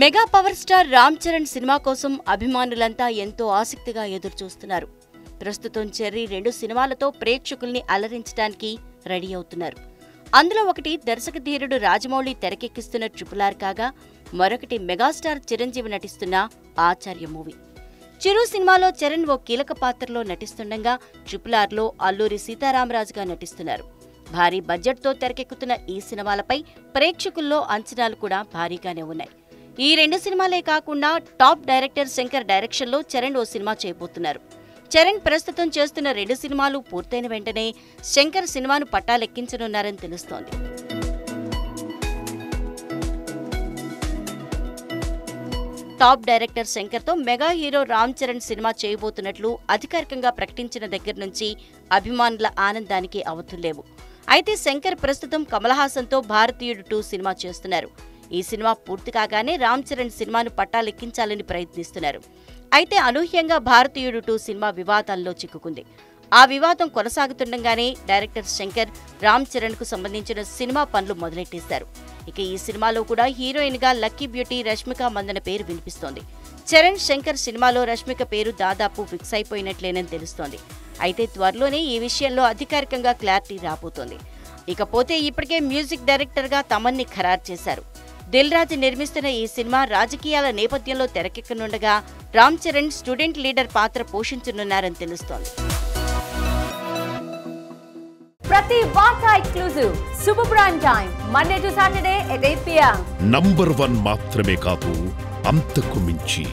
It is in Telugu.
Mega power star Ram Charan cinema కోసం అభిమానులంతా ఎంతో ఆసక్తిగా ఎదురుచూస్తున్నారు. ప్రస్తుతం చెర్రీ రెండు సినిమాలతో ప్రేక్షకుల్ని అలరించడానికి రెడీ అవుతున్నారు. అందులో ఒకటి దర్శక ధీరుడు రాజమౌళి తెరకెక్కిస్తున్న ట్రిపుల్ ఆర్ కాగా మరొకటి మెగాస్టార్ చిరంజీవి నటిస్తున్న ఆచార్య మూవీ. చిరు సినిమాలో చరణ్ ఓ కీలక పాత్రలో నటిస్తుండగా ట్రిపుల్ ఆర్లో అల్లూరి సీతారామరాజుగా నటిస్తున్నారు. భారీ బడ్జెట్తో తెరకెక్కుతున్న ఈ సినిమాలపై ప్రేక్షకుల్లో అంచనాలు కూడా భారీగానే ఉన్నాయి. ఈ రెండు సినిమాలే కాకుండా టాప్ డైరెక్టర్ శంకర్ డైరెక్షన్లో చరణ్ ఓ సినిమా చేయబోతున్నారు. చరణ్ ప్రస్తుతం చేస్తున్న రెండు సినిమాలు పూర్తయిన వెంటనే శంకర్ సినిమాను పట్టాలెక్కించనున్నారని తెలుస్తోంది. Top director శంకర్తో mega hero Ram Charan cinema చేయబోతున్నట్లు అధికారికంగా ప్రకటించిన దగ్గర నుంచి అభిమానుల ఆనందానికి అవతులేవు అయితే శంకర్ ప్రస్తుతం కమల్ హాసన్తో భారతీయుడు టూ సినిమా చేస్తున్నారు. ఈ సినిమా పూర్తి కాగానే రామ్ చరణ్ సినిమాను పట్టాలెక్కించాలని ప్రయత్నిస్తున్నారు. అయితే అనూహ్యంగా భారతీయుడు టూ సినిమా వివాదాల్లో చిక్కుకుంది. ఆ వివాదం కొనసాగుతుండగానే డైరెక్టర్ శంకర్ రామ్ చరణ్కు సంబంధించిన సినిమా పనులు మొదలెట్టేశారు. ఇక ఈ సినిమాలో కూడా హీరోయిన్గా లక్కీ బ్యూటీ రష్మిక మందన పేరు వినిపిస్తోంది. చరణ్ శంకర్ సినిమాలో రష్మిక పేరు దాదాపు ఫిక్స్ అయిపోయినట్లేనని తెలుస్తోంది. అయితే త్వరలోనే ఈ విషయంలో అధికారికంగా క్లారిటీ రాబోతోంది. ఇకపోతే ఇప్పటికే మ్యూజిక్ డైరెక్టర్గా తమన్ని ఖరారు చేశారు. దిల్ రాజు నిర్మిస్తున్న ఈ సినిమా రాజకీయాల నేపథ్యంలో తెరకెక్కనుండగా రామ్ చరణ్ స్టూడెంట్ లీడర్ పాత్ర పోషించనున్నారని తెలుస్తోంది. ప్రతి వార్త exclusive super prime time Monday to Saturday at eight PM number one మాత్రమే కాదు అంతకు మించి.